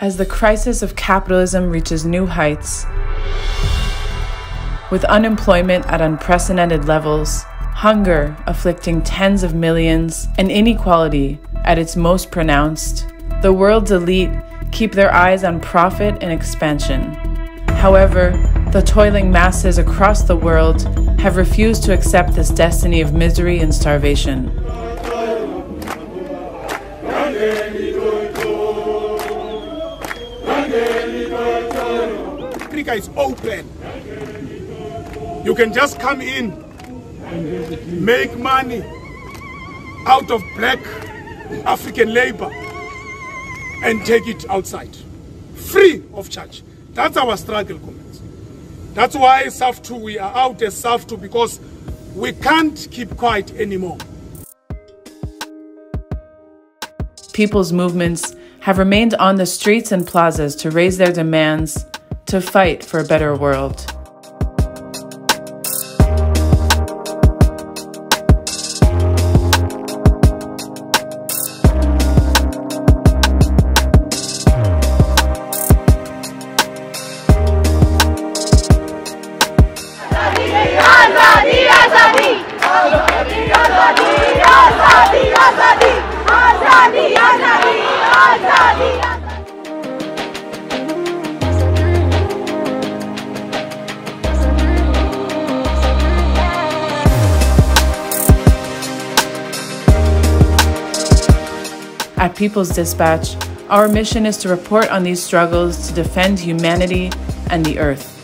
As the crisis of capitalism reaches new heights, with unemployment at unprecedented levels, hunger afflicting tens of millions, and inequality at its most pronounced, the world's elite keep their eyes on profit and expansion. However, the toiling masses across the world have refused to accept this destiny of misery and starvation. Africa is open. You can just come in, make money out of black African labor and take it outside. Free of charge. That's our struggle, comments. That's why SAFTU, we are out as SAFTU because we can't keep quiet anymore. People's movements have remained on the streets and plazas to raise their demands, to fight for a better world. At People's Dispatch, our mission is to report on these struggles to defend humanity and the earth.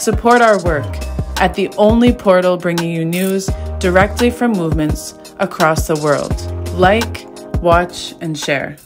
Support our work at the only portal bringing you news directly from movements across the world. Like, watch, and share.